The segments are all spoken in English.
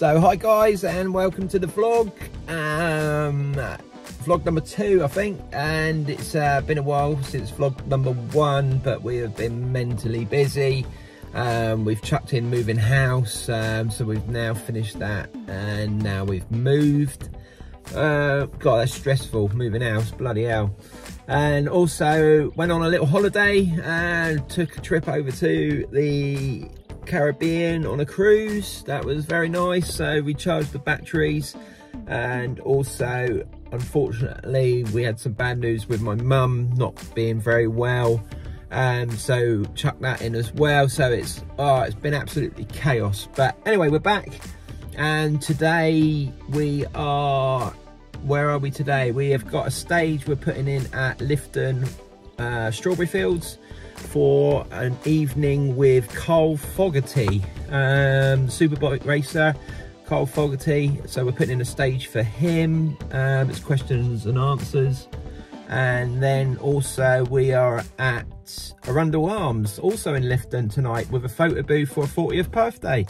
So hi guys and welcome to the vlog. Um, vlog number two I think and it's uh, been a while since vlog number one but we have been mentally busy. Um, we've chucked in moving house um, so we've now finished that and now we've moved. Uh, God that's stressful moving house bloody hell and also went on a little holiday and took a trip over to the Caribbean on a cruise. That was very nice. So we charged the batteries and also unfortunately we had some bad news with my mum not being very well and um, so chuck that in as well so it's oh it's been absolutely chaos but anyway we're back and today we are where are we today we have got a stage we're putting in at Lifton uh, Strawberry Fields for an evening with Carl Fogarty, um, superbike racer, Carl Fogarty. So we're putting in a stage for him. Um, it's questions and answers. And then also we are at Arundell Arms, also in Lifton tonight with a photo booth for a 40th birthday.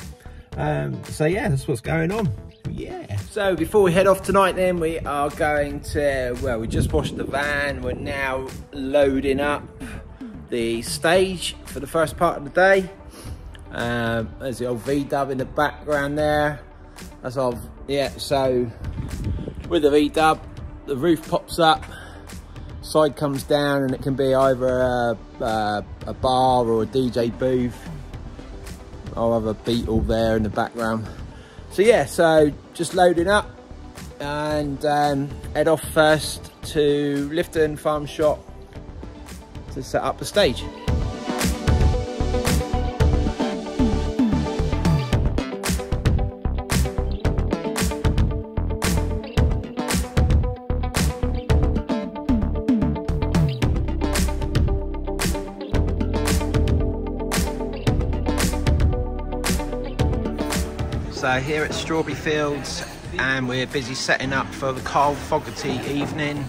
Um, so yeah, that's what's going on. Yeah. So before we head off tonight then, we are going to, well, we just washed the van. We're now loading up the stage for the first part of the day. Um, there's the old V-dub in the background there. That's of, yeah, so with the V-dub, the roof pops up, side comes down and it can be either a, a, a bar or a DJ booth. I'll have a Beetle there in the background. So yeah, so just loading up and um, head off first to Lifton Farm Shop to set up the stage. So here at Strawberry Fields and we're busy setting up for the Carl Fogarty evening.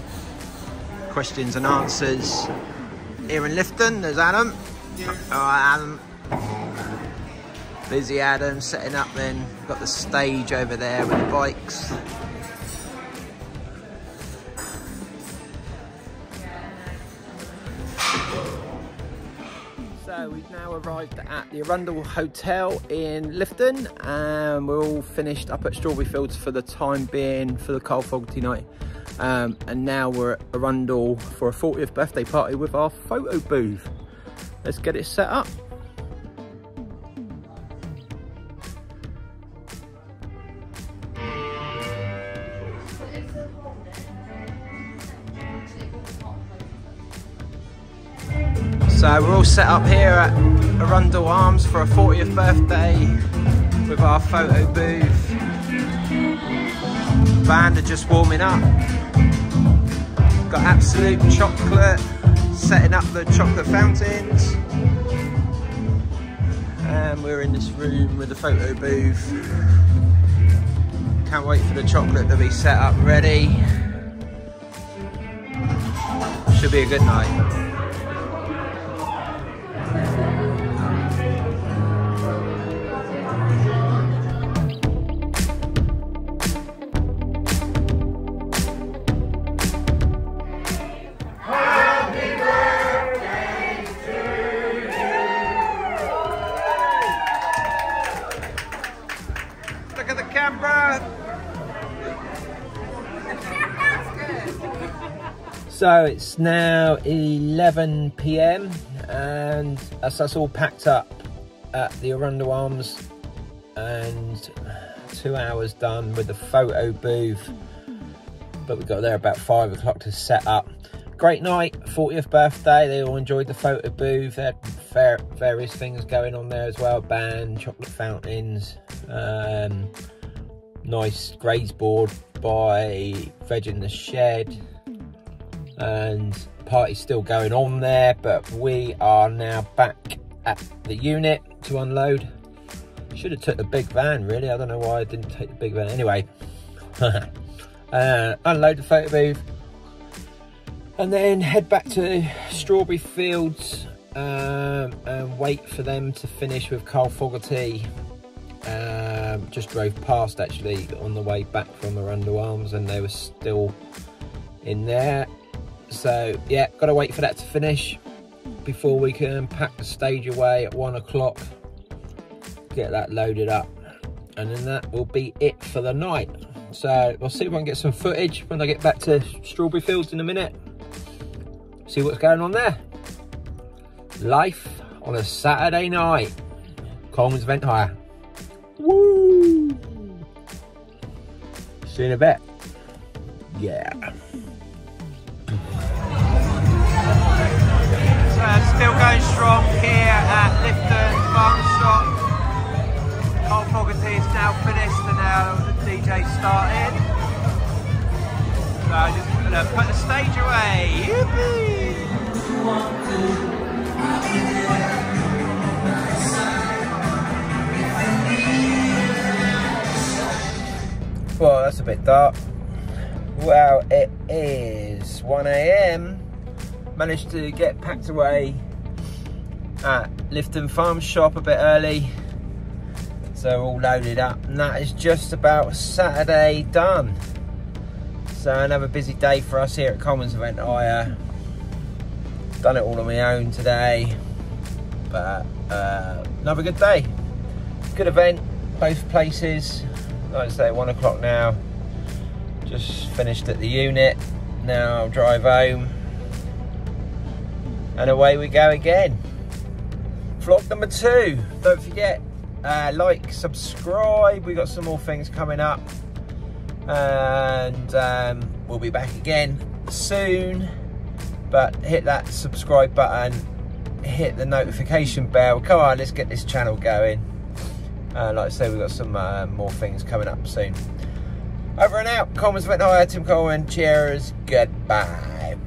Questions and answers here in Lifton. There's Adam. All right, Adam. Busy Adam setting up then. Got the stage over there with the bikes. So we've now arrived at the Arundell Hotel in Lifton and we're all finished up at Strawberry Fields for the time being for the Carl Fogarty night. Um, and now we're at Arundell for a 40th birthday party with our photo booth. Let's get it set up. So we're all set up here at Arundell Arms for a 40th birthday with our photo booth. Band are just warming up. Got absolute chocolate, setting up the chocolate fountains. And we're in this room with the photo booth. Can't wait for the chocolate to be set up ready. Should be a good night. So it's now 11 p.m. and that's all packed up at the Arundell Arms and two hours done with the photo booth. But we got there about five o'clock to set up. Great night, 40th birthday. They all enjoyed the photo booth. They had various things going on there as well. Band, chocolate fountains, um, nice graze board by Veg in the Shed and party's still going on there but we are now back at the unit to unload. Should have took the big van really. I don't know why i didn't take the big van anyway. Uh, unload the photo booth and then head back to strawberry fields um, and wait for them to finish with carl fogarty. Um, just drove past actually on the way back from Arundell Arms and they were still in there. So yeah, gotta wait for that to finish before we can pack the stage away at one o'clock. Get that loaded up. And then that will be it for the night. So we'll see if I can get some footage when I get back to Strawberry Fields in a minute. See what's going on there. Life on a Saturday night. Coleman's Event Hire. Woo! See you in a bit. Yeah. Strong here at Lifton Farm Shop. Carl Fogarty is now finished and now the DJ started. So I'm just gonna put the stage away. Yippee! Well, that's a bit dark. Well, it is 1 a.m. Managed to get packed away at Lifton Farm Shop a bit early. So all loaded up and that is just about Saturday done. So another busy day for us here at Colemans Event Hire. Done it all on my own today. But uh, another good day. Good event, both places like I say, one o'clock now. Just finished at the unit. Now I'll drive home. And away we go again. Vlog number two. Don't forget, uh, like, subscribe. We got some more things coming up. And um, we'll be back again soon. But hit that subscribe button. Hit the notification bell. Come on, let's get this channel going. Uh, like I say, we've got some uh, more things coming up soon. Over and out. Coleman's Event Hire, Tim Coleman. Cheers. Goodbye.